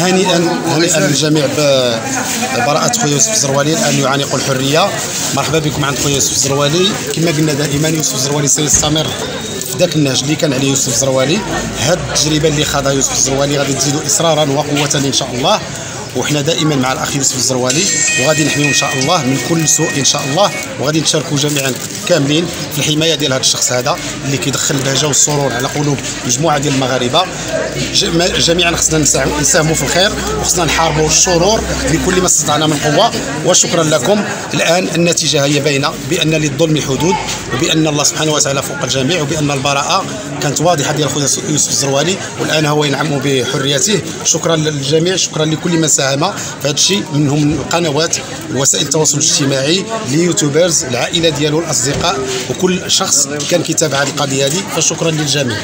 هانئا هانئا للجميع ببراءة خويا يوسف الزروالي الان يعانق الحرية. مرحبا بكم عند خويا يوسف الزروالي. كما قلنا دائما يوسف الزروالي سيستمر في ذاك النهج اللي كان عليه يوسف الزروالي. هاد التجربة اللي خاضها يوسف الزروالي غادي تزيدوا إصرارا وقوة إن شاء الله. وحنا دائما مع الاخ يوسف الزروالي وغادي نحميو إن شاء الله من كل سوء إن شاء الله وغادي نشاركوا جميعا كاملين في الحماية ديال هذا الشخص هذا اللي كيدخل البهجة والسرور على قلوب مجموعة ديال المغاربة. جميعا خصنا نساهموا في الخير وخصنا نحاربوا الشرور بكل ما استطعنا من قوة وشكرا لكم. الآن النتيجة هي باينة بأن للظلم حدود وبأن الله سبحانه وتعالى فوق الجميع وبأن البراءة كانت واضحة ديال خويا يوسف الزروالي والآن هو ينعم بحريته. شكرا للجميع شكرا لكل من ساهم في هذا الشيء منهم القنوات وسائل التواصل الاجتماعي اليوتيوبرز العائلة ديالو الأصدقاء وكل شخص كان كيتابع هذه القضية هذه. فشكرا للجميع.